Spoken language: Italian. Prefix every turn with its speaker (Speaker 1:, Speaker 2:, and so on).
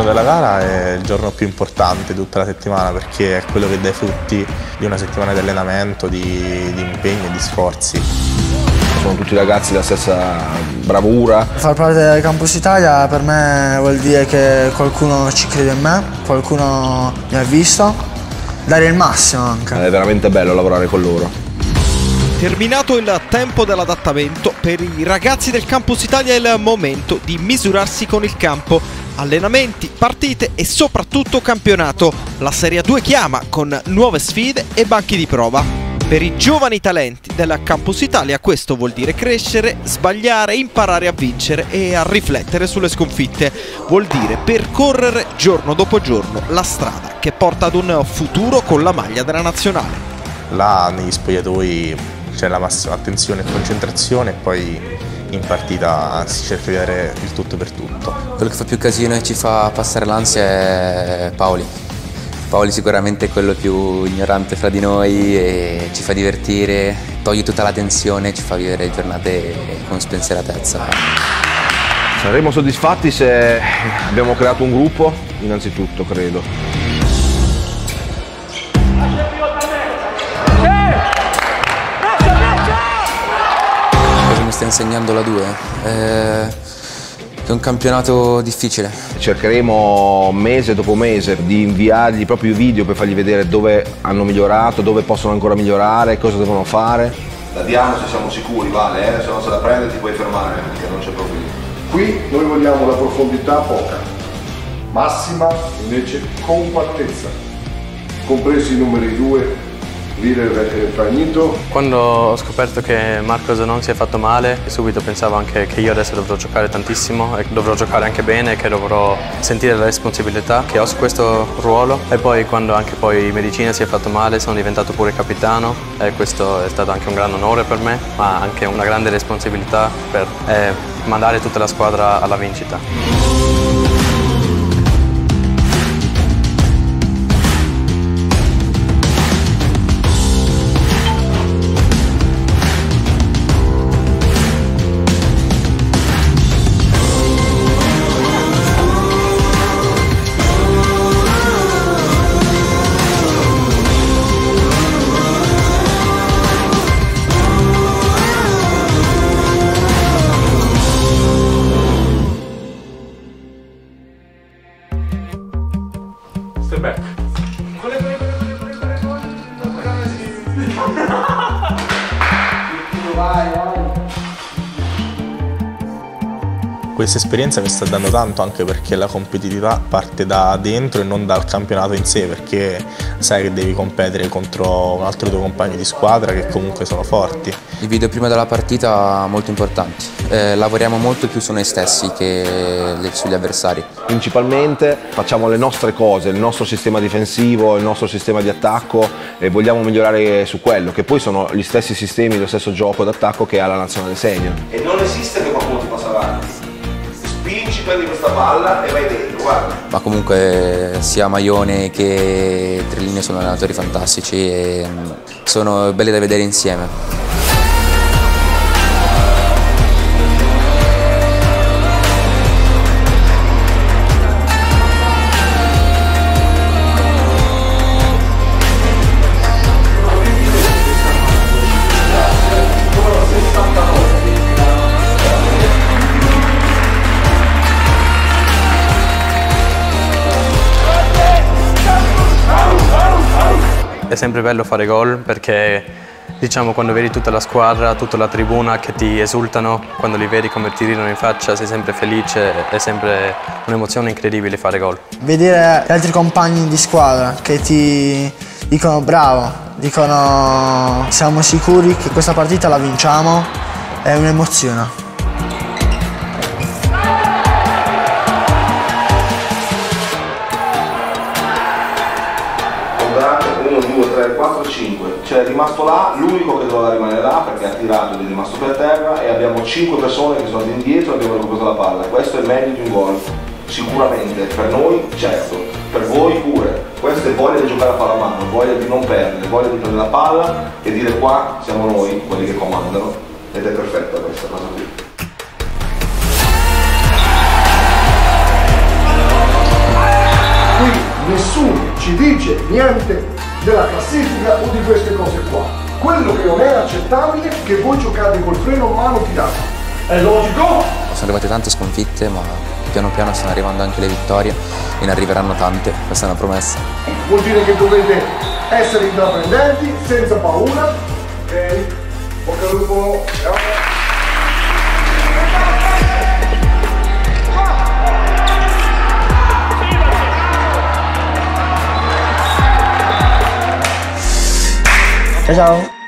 Speaker 1: giorno della gara è il giorno più importante di tutta la settimana perché è quello che dà i frutti di una settimana di allenamento, di, di impegni e di sforzi.
Speaker 2: Sono tutti ragazzi della stessa bravura.
Speaker 3: Far parte del Campus Italia per me vuol dire che qualcuno ci crede in me, qualcuno mi ha visto, dare il massimo anche.
Speaker 2: È veramente bello lavorare con loro.
Speaker 4: Terminato il tempo dell'adattamento, per i ragazzi del Campus Italia è il momento di misurarsi con il campo. Allenamenti, partite e soprattutto campionato. La Serie 2 chiama con nuove sfide e banchi di prova. Per i giovani talenti del Campus Italia questo vuol dire crescere, sbagliare, imparare a vincere e a riflettere sulle sconfitte. Vuol dire percorrere giorno dopo giorno la strada che porta ad un futuro con la maglia della nazionale.
Speaker 1: Là negli spogliatoi c'è la massima attenzione e concentrazione e poi in partita si cerca di dare il tutto per tutto.
Speaker 5: Quello che fa più casino e ci fa passare l'ansia è Paoli. Paoli sicuramente è quello più ignorante fra di noi e ci fa divertire, toglie tutta la tensione, ci fa vivere giornate con spensieratezza.
Speaker 2: Saremo soddisfatti se abbiamo creato un gruppo, innanzitutto credo.
Speaker 5: Sta insegnando la 2. Eh, è un campionato difficile.
Speaker 2: Cercheremo mese dopo mese di inviargli proprio i video per fargli vedere dove hanno migliorato, dove possono ancora migliorare, cosa devono fare. La diamo se siamo sicuri, vale, eh? se non se la prende ti puoi fermare, perché non c'è problema.
Speaker 6: Qui noi vogliamo la profondità poca, massima invece compattezza, compresi i numeri 2 leader Fragnito.
Speaker 7: Quando ho scoperto che Marco Zanon si è fatto male, subito pensavo anche che io adesso dovrò giocare tantissimo e dovrò giocare anche bene, che dovrò sentire la responsabilità che ho su questo ruolo e poi quando anche poi Medicina si è fatto male sono diventato pure capitano e questo è stato anche un gran onore per me, ma anche una grande responsabilità per eh, mandare tutta la squadra alla vincita. back.
Speaker 1: Questa esperienza mi sta dando tanto anche perché la competitività parte da dentro e non dal campionato in sé perché sai che devi competere contro un altro tuo compagno di squadra che comunque sono forti.
Speaker 5: I video prima della partita molto importanti, eh, lavoriamo molto più su noi stessi che sugli avversari.
Speaker 2: Principalmente facciamo le nostre cose, il nostro sistema difensivo, il nostro sistema di attacco e vogliamo migliorare su quello, che poi sono gli stessi sistemi, lo stesso gioco d'attacco che ha la nazionale senior. E non esiste che qualcuno spingi, prendi questa palla e vai dentro, guarda.
Speaker 5: Ma comunque sia Maione che Trellini sono allenatori fantastici e mm, sono belli da vedere insieme.
Speaker 7: È sempre bello fare gol perché diciamo quando vedi tutta la squadra, tutta la tribuna che ti esultano, quando li vedi come ti ridono in faccia sei sempre felice, è sempre un'emozione incredibile fare gol.
Speaker 3: Vedere gli altri compagni di squadra che ti dicono bravo, dicono siamo sicuri che questa partita la vinciamo, è un'emozione.
Speaker 2: 3, 4, 5, cioè è rimasto là, l'unico che doveva rimanere là perché ha tirato ed è rimasto per terra e abbiamo 5 persone che sono indietro e abbiamo recuperato la palla. Questo è meglio di un gol, sicuramente, per noi certo, per voi pure. Questa è voglia di giocare a palla a mano, voglia di non perdere, voglia di prendere la palla e dire qua siamo noi quelli che comandano ed è perfetta questa cosa qui.
Speaker 6: nessuno ci dice niente della classifica o di queste cose qua. Quello che non è accettabile è che voi giocate col freno a mano tirato. È logico?
Speaker 5: Sono arrivate tante sconfitte, ma piano piano stanno arrivando anche le vittorie e ne arriveranno tante, questa è una promessa.
Speaker 6: Vuol dire che dovete essere intraprendenti, senza paura. Ok? Bocca al lupo.
Speaker 3: Sao